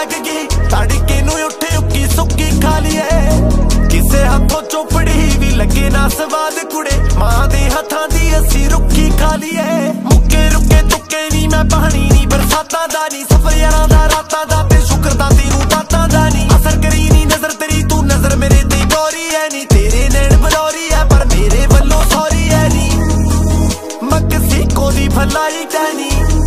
ਲੱਗ ਗਈ। ਤੜਕੇ ਨੂੰ ਉੱਠੇ ਉੱਕੀ ਸੁੱਕੀ ਖਾ ਲਈਏ। ਕਿਸੇ ਹੱਥੋਂ ਚੋਪੜੀ ਵੀ ਲੱਗੇ ਨਾ ਸਵਾਦ ਕੁੜੇ। ਮਾਂ ਦੇ ਹੱਥਾਂ ਦੀ ਅਸੀਂ ਰੁੱਖੀ ਖਾ ਲਈਏ। ਮੁੱਕੇ ਰੁੱਕੇ ਤੁੱਕੇ ਨਹੀਂ ਮੈਂ ਪਾਣੀ ਨਹੀਂ, ਬਰਸਾਤਾਂ ਦਾ ਨਹੀਂ ਸਫਰ ਯਾਰਾਂ ਦਾ, ਰਾਤਾਂ ਦਾ ਤੇ ਸ਼ੁਕਰ ਦਾ ਤੈਨੂੰ ਬਾਤਾਂ ਦਾ ਨਹੀਂ। ਅਸਰ ਕਰੀ ਨਹੀਂ ਨਜ਼ਰ ਤੇਰੀ, ਤੂੰ ਨਜ਼ਰ ਮੇਰੇ ਤੇ ਗੋਰੀ ਐ ਨਹੀਂ ਤੇਰੇ ਨੈਣ ਬਲੌਰੀ ਐ, ਪਰ ਮੇਰੇ ਵੱਲੋਂ ਸੌਰੀ ਐ ਨਹੀਂ ਮਕਸੀਕੋ ਦੀ ਫਲਾਈ ਟੈਨੀ।